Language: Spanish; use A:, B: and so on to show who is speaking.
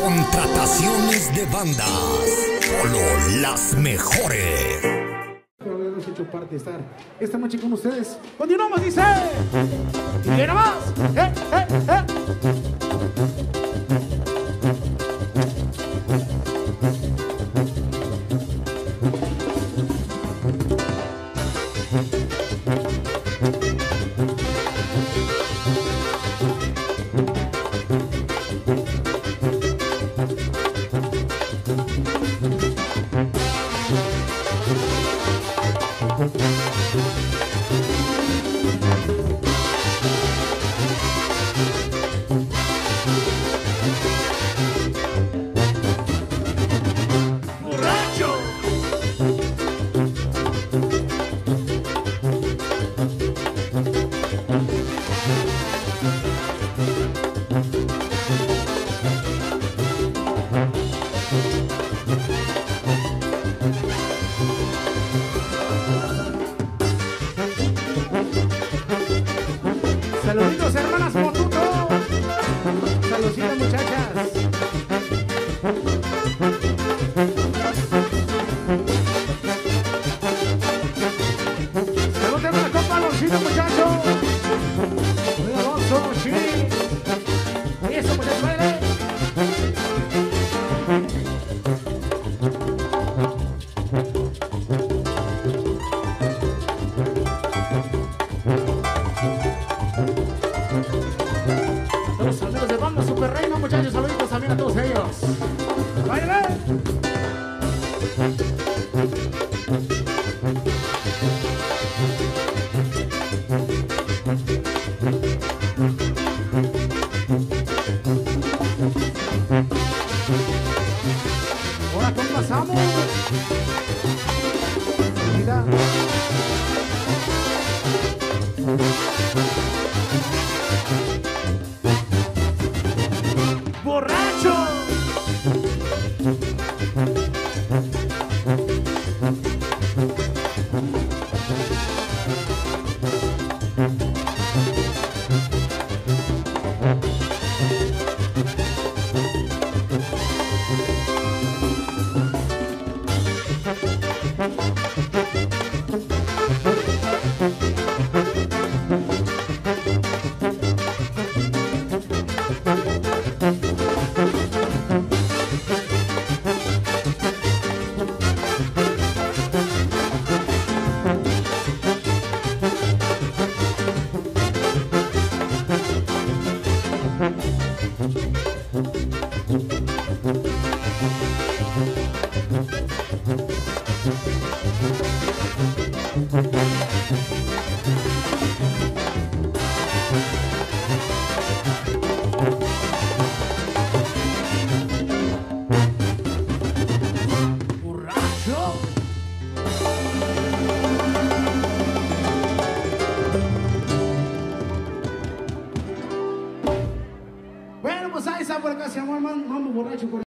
A: Contrataciones de bandas. Solo las mejores.
B: Por habernos hecho parte de estar esta noche con ustedes. Continuamos, dice. Y viene más. ¡Eh, eh, eh! Los amigos de Banda Super Reino, muchachos, saluditos también a todos ellos. Ahora Mm-hmm. Está por acá, se llama Mambo Borracho.